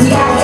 Yeah.